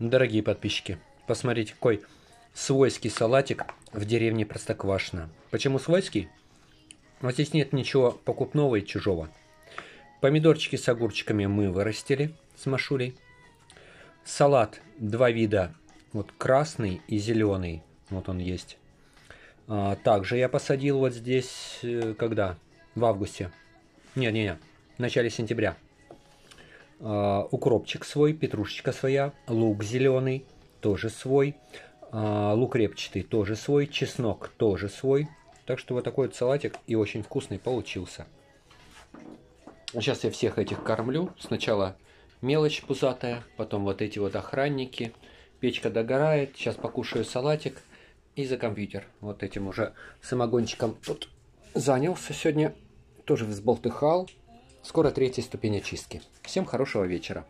Дорогие подписчики, посмотрите, какой свойский салатик в деревне Простоквашино. Почему свойский? Вот здесь нет ничего покупного и чужого. Помидорчики с огурчиками мы вырастили с Машулей. Салат два вида, вот красный и зеленый, вот он есть. А, также я посадил вот здесь, э, когда? В августе. Не-не-не, в начале сентября. А, укропчик свой, петрушечка своя, лук зеленый тоже свой, а, лук репчатый тоже свой, чеснок тоже свой. Так что вот такой вот салатик и очень вкусный получился. Сейчас я всех этих кормлю. Сначала мелочь пузатая, потом вот эти вот охранники. Печка догорает, сейчас покушаю салатик и за компьютер. Вот этим уже самогончиком тут занялся сегодня. Тоже взболтыхал. Скоро третья ступень очистки. Всем хорошего вечера.